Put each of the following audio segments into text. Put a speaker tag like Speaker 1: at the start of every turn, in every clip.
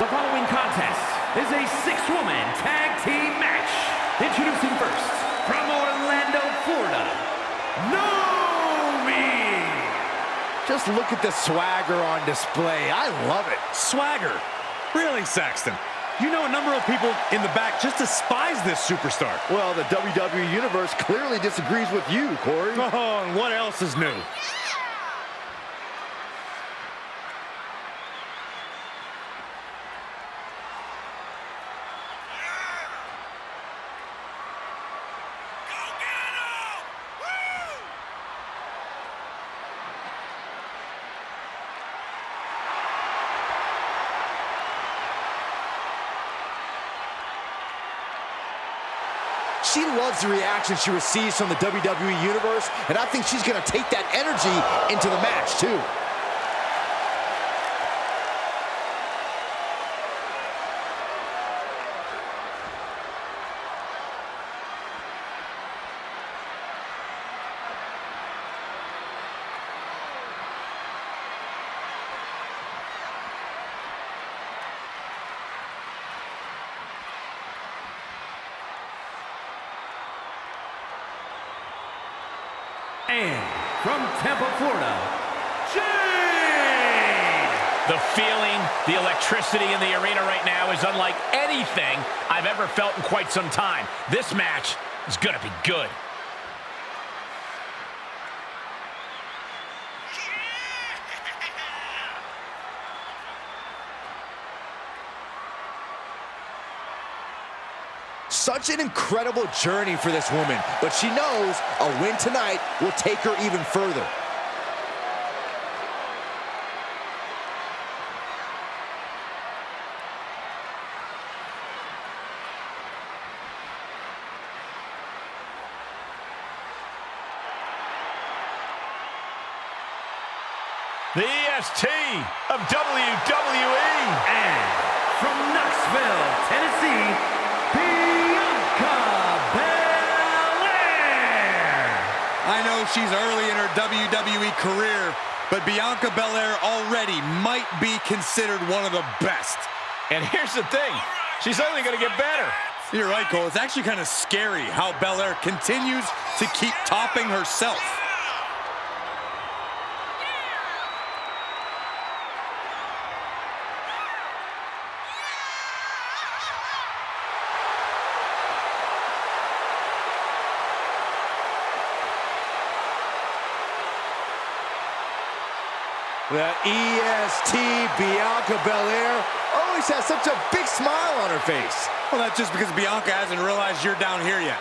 Speaker 1: The following contest is a six-woman tag team match. Introducing first, from Orlando, Florida, Naomi!
Speaker 2: Just look at the swagger on display. I love it.
Speaker 3: Swagger? Really, Saxton? You know a number of people in the back just despise this superstar.
Speaker 2: Well, the WWE Universe clearly disagrees with you, Corey.
Speaker 3: Oh, and what else is new?
Speaker 2: She loves the reaction she receives from the WWE Universe, and I think she's going to take that energy into the match, too.
Speaker 1: And from Tampa, Florida, Jade!
Speaker 4: The feeling, the electricity in the arena right now is unlike anything I've ever felt in quite some time. This match is going to be good.
Speaker 2: Such an incredible journey for this woman, but she knows a win tonight will take her even further.
Speaker 4: The EST of WWE.
Speaker 1: And from Knoxville, Tennessee,
Speaker 3: she's early in her WWE career, but Bianca Belair already might be considered one of the best.
Speaker 4: And here's the thing, she's only going to get better.
Speaker 3: You're right, Cole. It's actually kind of scary how Belair continues to keep topping herself.
Speaker 2: The EST Bianca Belair oh, always has such a big smile on her face.
Speaker 3: Well, that's just because Bianca hasn't realized you're down here yet.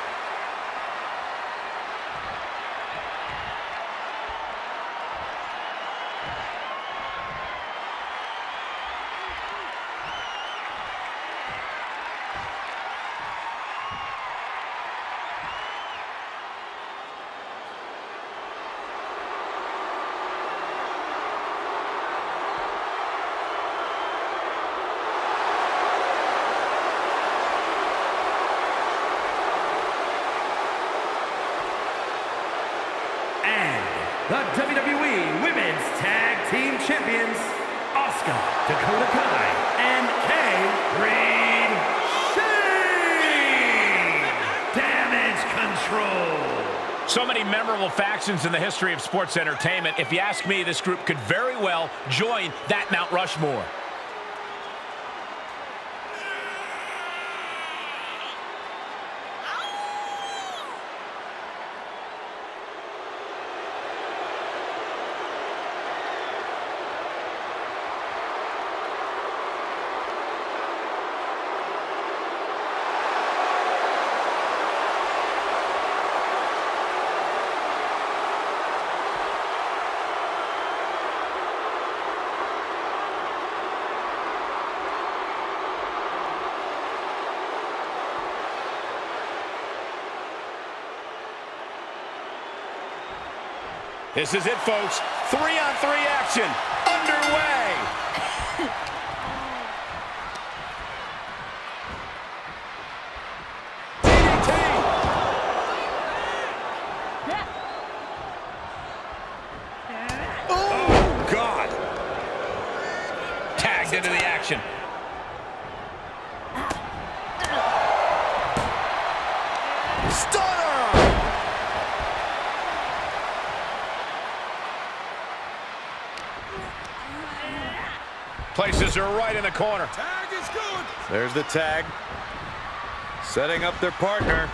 Speaker 1: And the WWE Women's Tag Team Champions, Asuka, Dakota Kai, and Kairi Sane! Damage CTRL!
Speaker 4: So many memorable factions in the history of sports entertainment. If you ask me, this group could very well join that Mount Rushmore. This is it, folks. Three-on-three action underway.
Speaker 3: Oh, God.
Speaker 4: Tagged into the action. Choices are right in the corner.
Speaker 3: Tag is good. There's the tag. Setting up their partner.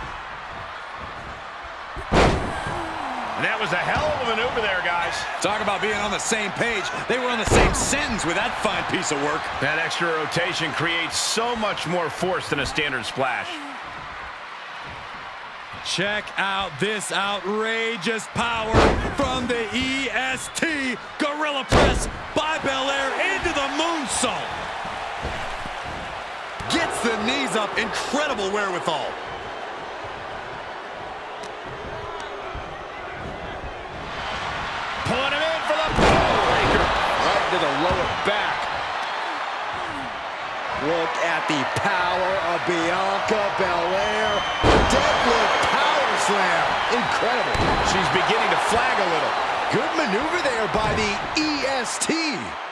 Speaker 4: And that was a hell of a maneuver there, guys.
Speaker 3: Talk about being on the same page. They were on the same sentence with that fine piece of work.
Speaker 4: That extra rotation creates so much more force than a standard splash.
Speaker 3: Check out this outrageous power from the EST Gorilla Press by Belair into the moonsault. Gets the knees up, incredible wherewithal.
Speaker 4: Pulling him in for the breaker.
Speaker 2: Right to the lower back. Look at the power of Bianca Belair. Deadlift power slam. Incredible.
Speaker 4: She's beginning to flag a little.
Speaker 2: Good maneuver there by the EST.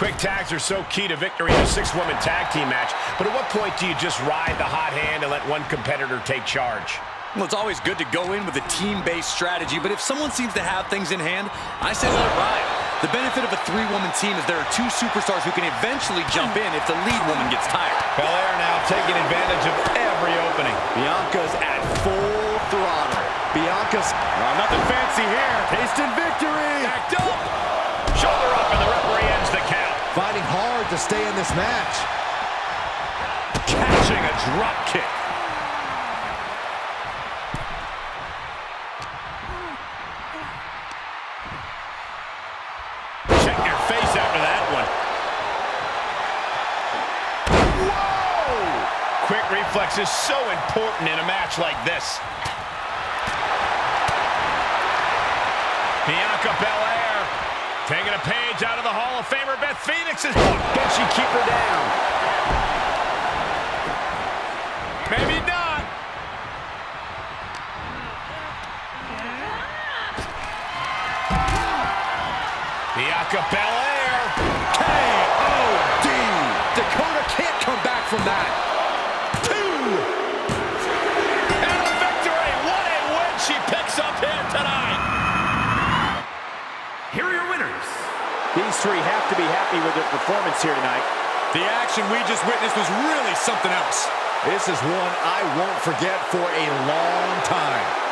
Speaker 4: Quick tags are so key to victory in a six-woman tag team match. But at what point do you just ride the hot hand and let one competitor take charge?
Speaker 3: Well, it's always good to go in with a team-based strategy, but if someone seems to have things in hand, I say let it ride. The benefit of a three-woman team is there are two superstars who can eventually jump in if the lead woman gets tired.
Speaker 4: Belair now taking advantage of every opening.
Speaker 2: Bianca's at full throttle. Bianca's...
Speaker 3: Well, nothing fancy here.
Speaker 2: Tasting victory.
Speaker 4: Backed up. Shoulder up, and the referee ends the count.
Speaker 2: Fighting hard to stay in this match.
Speaker 4: Catching a drop kick. Check your face after that one. Whoa! Quick reflex is so important in a match like this. Bianca Belair taking a page out of the Hall of Famer Beth Phoenix's book. Can she keep her down? Maybe
Speaker 5: to be happy with their performance here tonight.
Speaker 3: The action we just witnessed was really something else.
Speaker 2: This is one I won't forget for a long time.